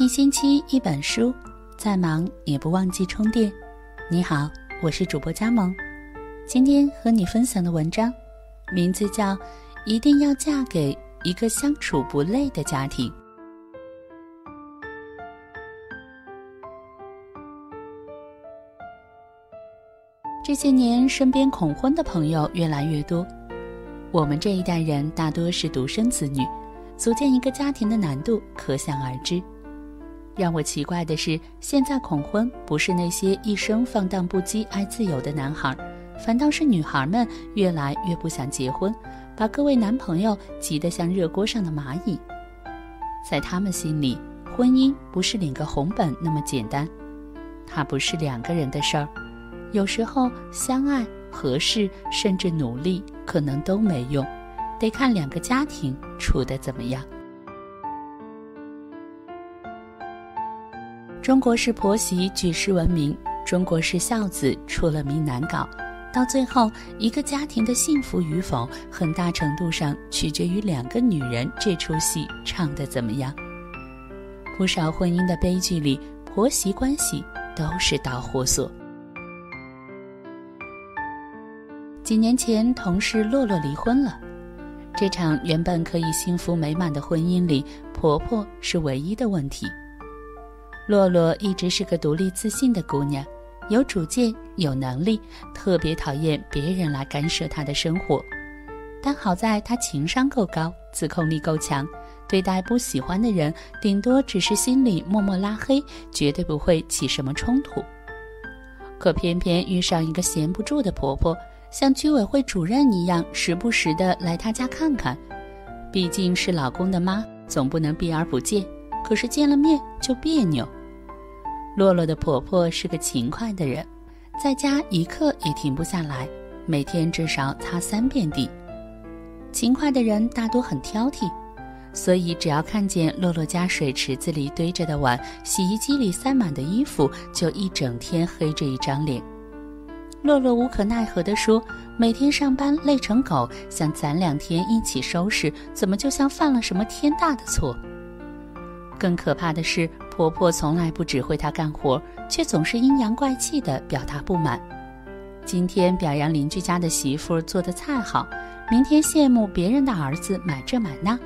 一星期一本书，再忙也不忘记充电。你好，我是主播佳萌，今天和你分享的文章，名字叫《一定要嫁给一个相处不累的家庭》。这些年，身边恐婚的朋友越来越多。我们这一代人大多是独生子女，组建一个家庭的难度可想而知。让我奇怪的是，现在恐婚不是那些一生放荡不羁、爱自由的男孩，反倒是女孩们越来越不想结婚，把各位男朋友急得像热锅上的蚂蚁。在他们心里，婚姻不是领个红本那么简单，它不是两个人的事儿，有时候相爱、合适，甚至努力，可能都没用，得看两个家庭处得怎么样。中国式婆媳举世闻名，中国式孝子出了名难搞。到最后，一个家庭的幸福与否，很大程度上取决于两个女人这出戏唱的怎么样。不少婚姻的悲剧里，婆媳关系都是导火索。几年前，同事洛洛离婚了。这场原本可以幸福美满的婚姻里，婆婆是唯一的问题。洛洛一直是个独立自信的姑娘，有主见、有能力，特别讨厌别人来干涉她的生活。但好在她情商够高，自控力够强，对待不喜欢的人，顶多只是心里默默拉黑，绝对不会起什么冲突。可偏偏遇上一个闲不住的婆婆，像居委会主任一样，时不时的来她家看看。毕竟是老公的妈，总不能避而不见。可是见了面就别扭。洛洛的婆婆是个勤快的人，在家一刻也停不下来，每天至少擦三遍地。勤快的人大多很挑剔，所以只要看见洛洛家水池子里堆着的碗、洗衣机里塞满的衣服，就一整天黑着一张脸。洛洛无可奈何地说：“每天上班累成狗，想攒两天一起收拾，怎么就像犯了什么天大的错？”更可怕的是。婆婆从来不指挥她干活，却总是阴阳怪气地表达不满。今天表扬邻居家的媳妇做的菜好，明天羡慕别人的儿子买这买那，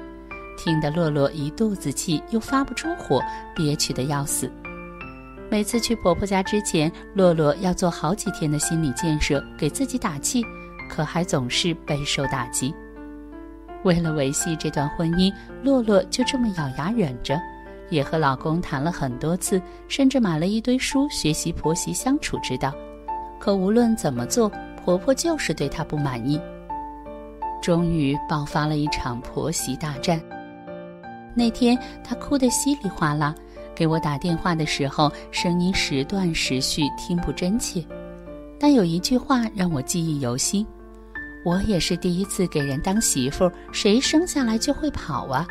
听得洛洛一肚子气，又发不出火，憋屈得要死。每次去婆婆家之前，洛洛要做好几天的心理建设，给自己打气，可还总是备受打击。为了维系这段婚姻，洛洛就这么咬牙忍着。也和老公谈了很多次，甚至买了一堆书学习婆媳相处之道。可无论怎么做，婆婆就是对她不满意。终于爆发了一场婆媳大战。那天她哭得稀里哗啦，给我打电话的时候声音时断时续，听不真切。但有一句话让我记忆犹新：我也是第一次给人当媳妇，谁生下来就会跑啊？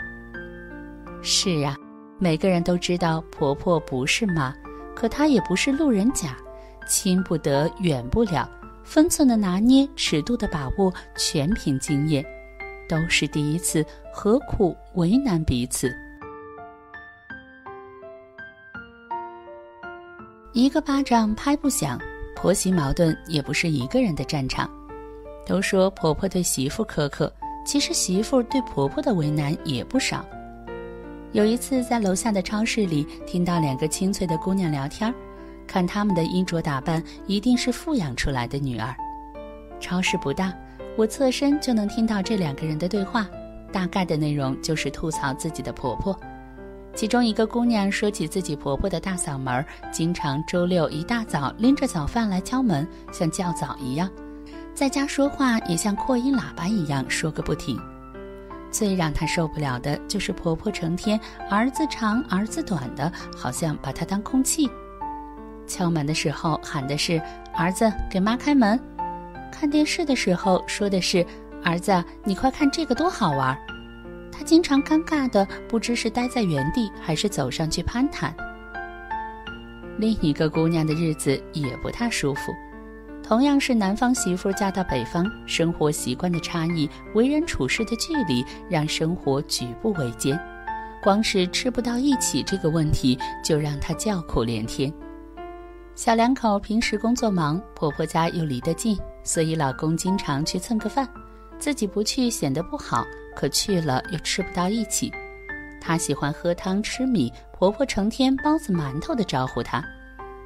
是啊。每个人都知道婆婆不是妈，可她也不是路人甲，亲不得远不了，分寸的拿捏，尺度的把握，全凭经验。都是第一次，何苦为难彼此？一个巴掌拍不响，婆媳矛盾也不是一个人的战场。都说婆婆对媳妇苛刻，其实媳妇对婆婆的为难也不少。有一次，在楼下的超市里听到两个清脆的姑娘聊天看她们的衣着打扮，一定是富养出来的女儿。超市不大，我侧身就能听到这两个人的对话，大概的内容就是吐槽自己的婆婆。其中一个姑娘说起自己婆婆的大嗓门，经常周六一大早拎着早饭来敲门，像叫早一样，在家说话也像扩音喇叭一样说个不停。最让她受不了的就是婆婆成天儿子长儿子短的，好像把她当空气。敲门的时候喊的是“儿子，给妈开门”；看电视的时候说的是“儿子，你快看这个多好玩”。她经常尴尬的不知是待在原地还是走上去攀谈。另一个姑娘的日子也不太舒服。同样是南方媳妇嫁到北方，生活习惯的差异、为人处事的距离，让生活举步维艰。光是吃不到一起这个问题就让她叫苦连天。小两口平时工作忙，婆婆家又离得近，所以老公经常去蹭个饭，自己不去显得不好，可去了又吃不到一起。她喜欢喝汤吃米，婆婆成天包子馒头的招呼她。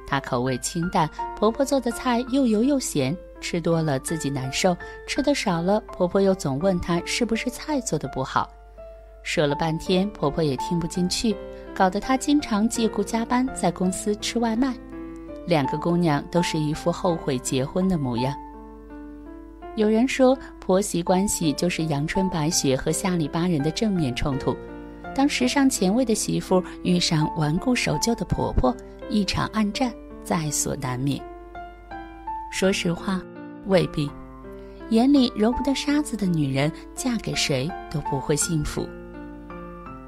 她口味清淡，婆婆做的菜又油又咸，吃多了自己难受，吃的少了，婆婆又总问她是不是菜做的不好。说了半天，婆婆也听不进去，搞得她经常借故加班，在公司吃外卖。两个姑娘都是一副后悔结婚的模样。有人说，婆媳关系就是阳春白雪和下里巴人的正面冲突。当时尚前卫的媳妇遇上顽固守旧的婆婆，一场暗战在所难免。说实话，未必。眼里揉不得沙子的女人，嫁给谁都不会幸福。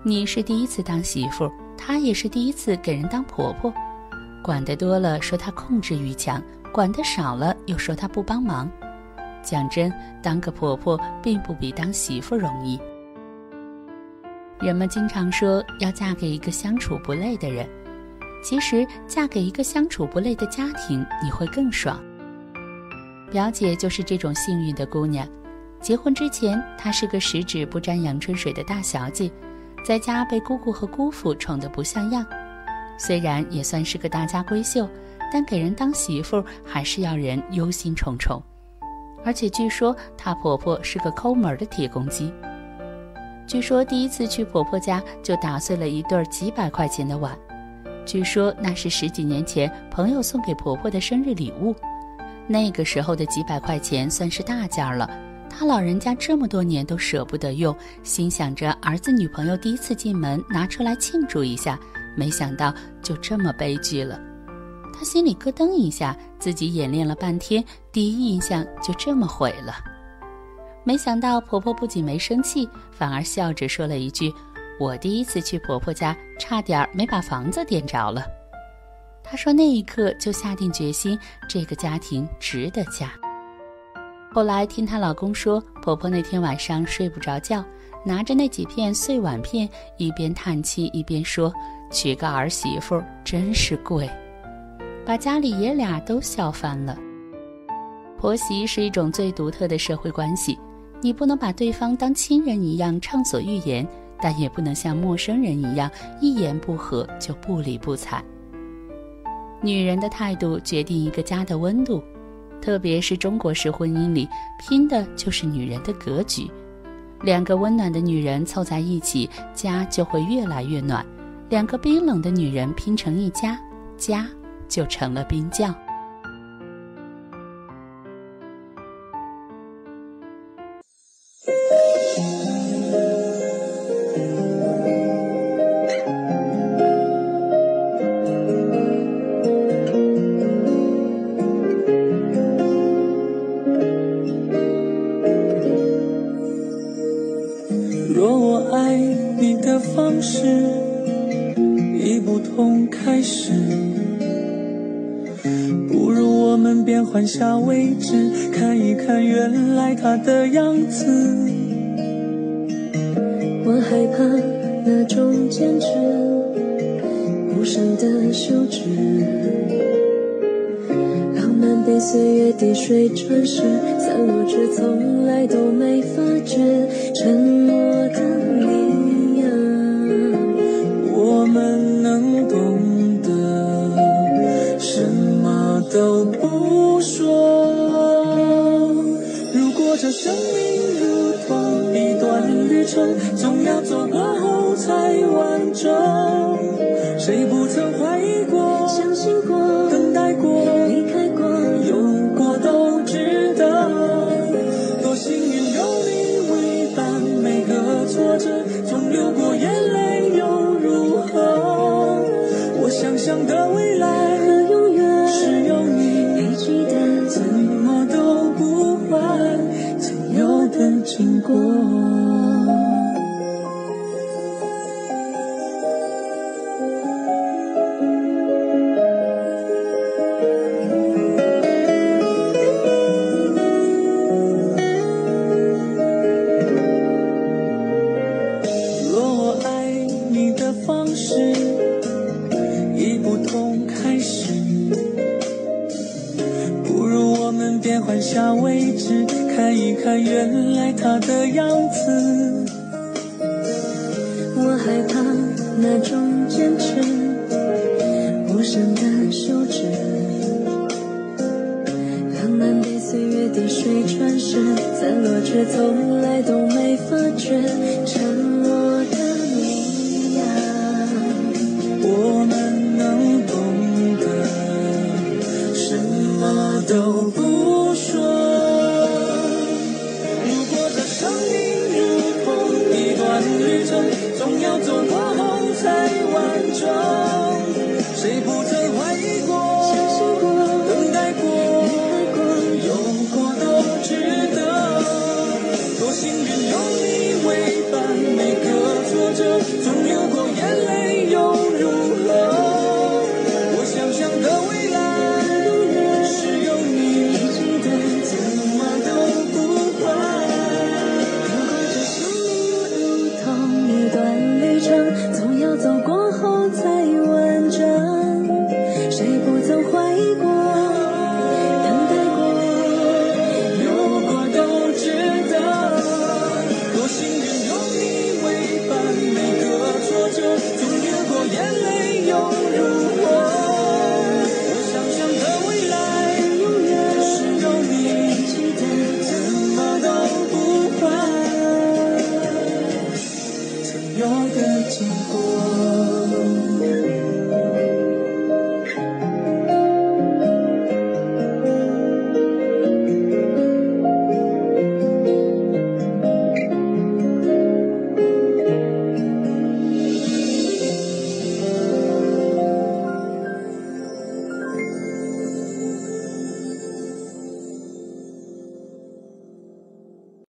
你是第一次当媳妇，她也是第一次给人当婆婆。管得多了，说她控制欲强；管得少了，又说她不帮忙。讲真，当个婆婆并不比当媳妇容易。人们经常说要嫁给一个相处不累的人，其实嫁给一个相处不累的家庭，你会更爽。表姐就是这种幸运的姑娘。结婚之前，她是个十指不沾阳春水的大小姐，在家被姑姑和姑父宠得不像样。虽然也算是个大家闺秀，但给人当媳妇还是要人忧心忡忡。而且据说她婆婆是个抠门的铁公鸡。据说第一次去婆婆家就打碎了一对几百块钱的碗。据说那是十几年前朋友送给婆婆的生日礼物。那个时候的几百块钱算是大件了，她老人家这么多年都舍不得用，心想着儿子女朋友第一次进门拿出来庆祝一下。没想到就这么悲剧了，她心里咯噔一下，自己演练了半天，第一印象就这么毁了。没想到婆婆不仅没生气，反而笑着说了一句：“我第一次去婆婆家，差点没把房子点着了。”她说那一刻就下定决心，这个家庭值得嫁。后来听她老公说，婆婆那天晚上睡不着觉，拿着那几片碎碗片，一边叹气一边说。娶个儿媳妇真是贵，把家里爷俩都笑翻了。婆媳是一种最独特的社会关系，你不能把对方当亲人一样畅所欲言，但也不能像陌生人一样一言不合就不理不睬。女人的态度决定一个家的温度，特别是中国式婚姻里，拼的就是女人的格局。两个温暖的女人凑在一起，家就会越来越暖。两个冰冷的女人拼成一家，家就成了冰窖。不如我们变换下位置，看一看原来他的样子。我害怕那种坚持，无声的休止，浪漫被岁月滴水穿石，散落却从来都没发觉，沉默这生命如同一段旅程，总要走过后才完整。谁不曾怀疑坚持，无声的休止，浪漫被岁月滴水穿石，散落却从来都没发觉。沉默。